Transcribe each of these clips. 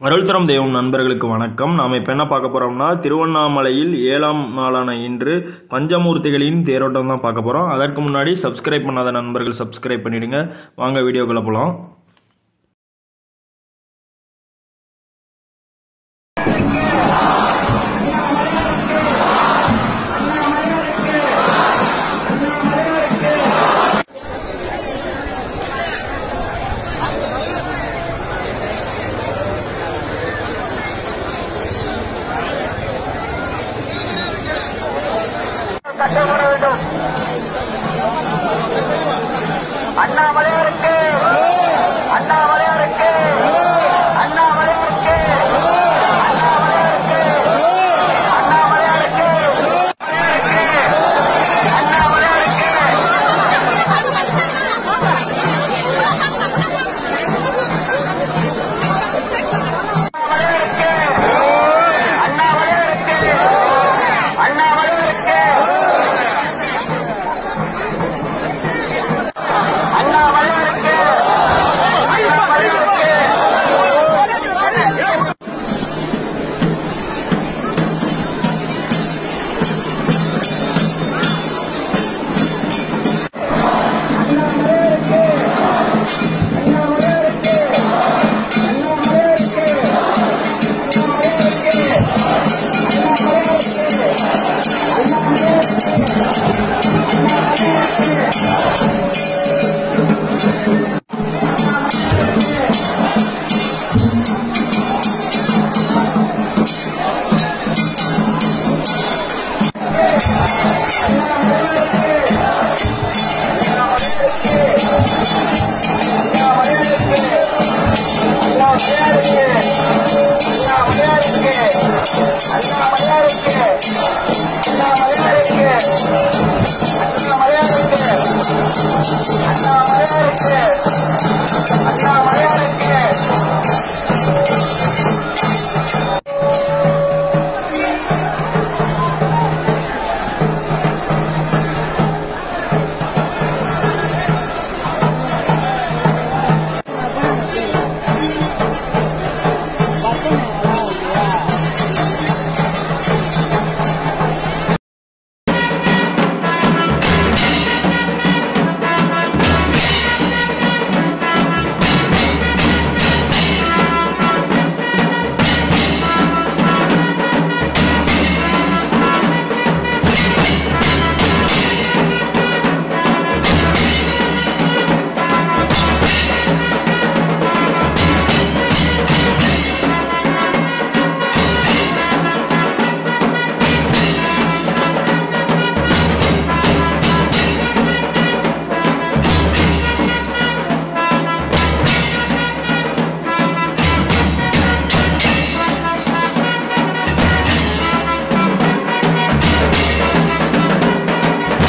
அருள்தரம் தெய்வம் நண்பர்களுக்கு வணக்கம். நாம் இப்போ என்ன பார்க்க போகிறோம்னா திருவண்ணாமலையில் ஏழாம் நாளான இன்று பஞ்சமூர்த்திகளின் தேரோட்டம் தான் பார்க்க போகிறோம் அதற்கு முன்னாடி சப்ஸ்கிரைப் பண்ணாத நண்பர்கள் சப்ஸ்கிரைப் பண்ணிடுங்க. வாங்க வீடியோக்குள்ளே போகலாம் Gracias.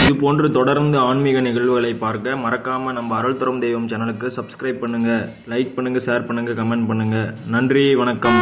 இது போன்று தொடர்ந்து ஆன்மீக நிகழ்வுகளை பார்க்க மறக்காம நம்ம அருள் தரும் தெய்வம் சேனலுக்கு சப்ஸ்கிரைப் பண்ணுங்க லைக் பண்ணுங்க ஷேர் பண்ணுங்க கமெண்ட் பண்ணுங்க. நன்றி வணக்கம்.